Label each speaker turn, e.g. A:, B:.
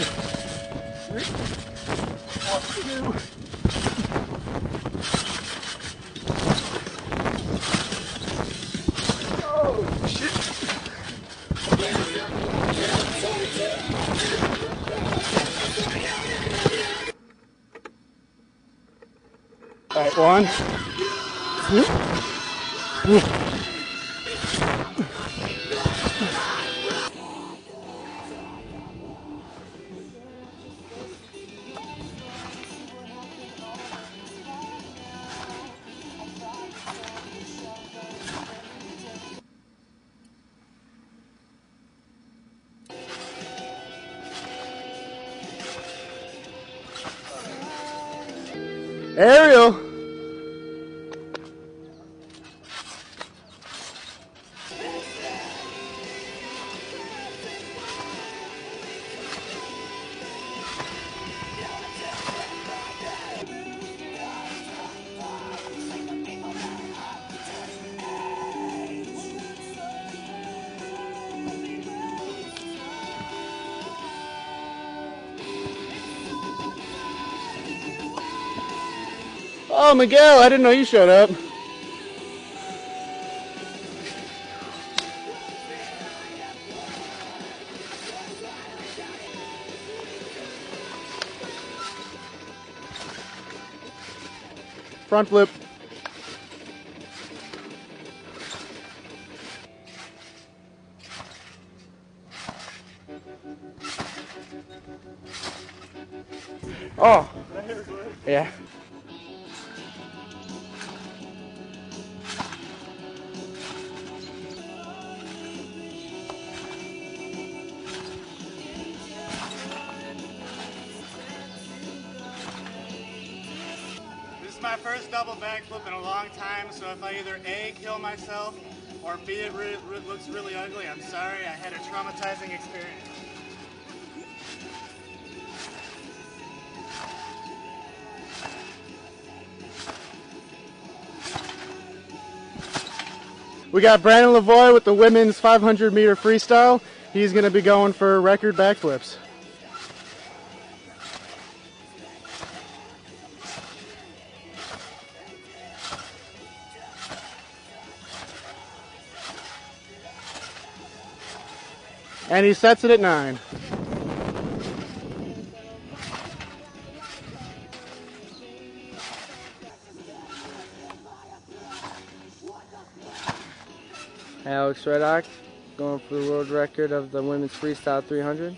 A: three, one, right, one. Hmm? Hmm. Ariel. Oh, Miguel, I didn't know you showed up. Front flip. Oh. Yeah.
B: My first double backflip in a long time, so if I either A, kill myself, or B, it re- re- looks really ugly, I'm sorry. I had a traumatizing experience.
A: We got Brandon Lavoy with the women's 500 meter freestyle. He's going to be going for record backflips. And he sets it at nine.
C: Alex Reddoch going for the world record of the women's freestyle 300.